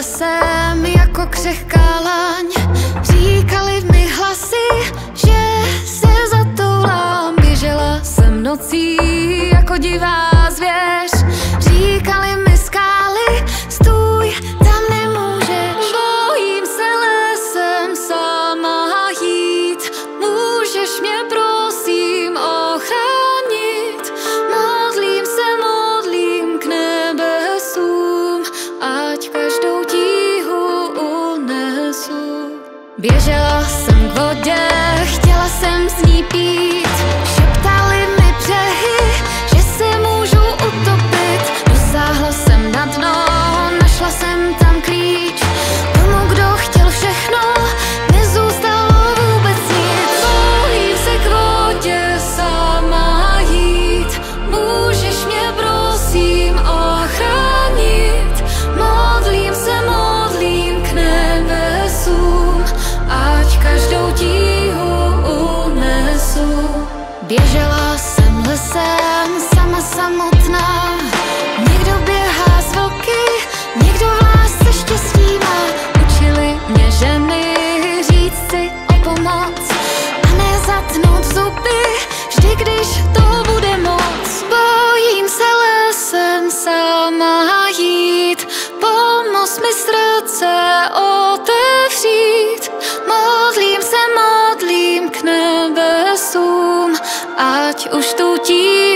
lesem jako křehká laň. Říkali mi hlasy, že se zatoulám Běžela jsem nocí jako divá zvěř. Říkali mi Běžela jsem k vodě, chtěla jsem s ní pít. Šeptali Běžela jsem lesem sama samotná. Někdo běhá z vlky, někdo v lásce štěstí má. Učili mě ženy říct si o pomoc A nezatnout zuby, vždy když to Ať už tu nenesu